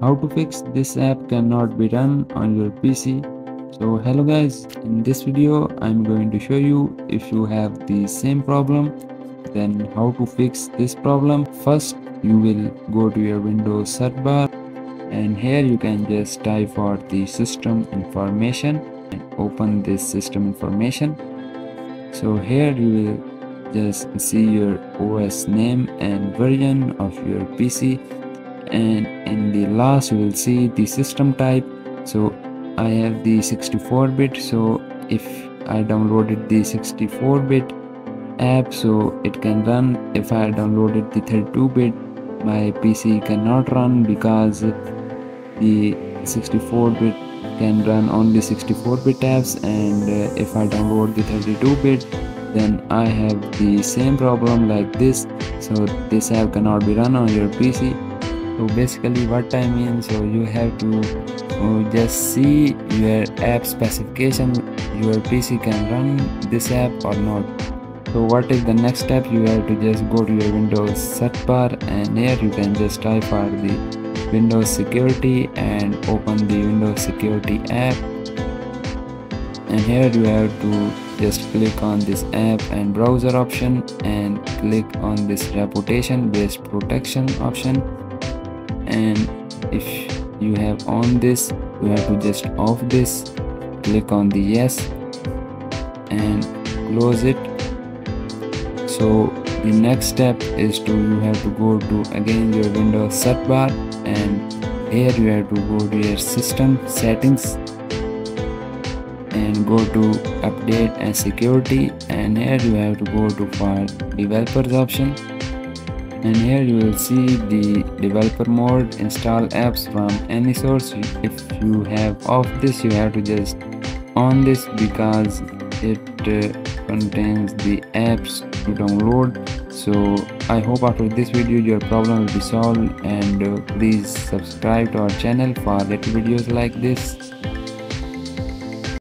how to fix this app cannot be run on your pc so hello guys in this video i'm going to show you if you have the same problem then how to fix this problem. First you will go to your windows search bar and here you can just type for the system information and open this system information. So here you will just see your os name and version of your pc and in the last you will see the system type. So i have the 64 bit. So if i downloaded the 64 bit app so it can run. If i downloaded the 32 bit my pc cannot run because the 64 bit can run only 64 bit apps. And uh, if i download the 32 bit then i have the same problem like this. So this app cannot be run on your pc so basically what i mean so you have to uh, just see your app specification your pc can run this app or not. So what is the next step? You have to just go to your windows search bar and here you can just type for the windows security and open the windows security app. And here you have to just click on this app and browser option and click on this reputation based protection option and if you have on this you have to just off this click on the yes and close it. So the next step is to you have to go to again your windows search bar and here you have to go to your system settings and go to update and security and here you have to go to for developers option and here you will see the developer mode install apps from any source. If you have off this you have to just on this because it uh, contains the apps to download. So i hope after this video your problem will be solved and uh, please subscribe to our channel for little videos like this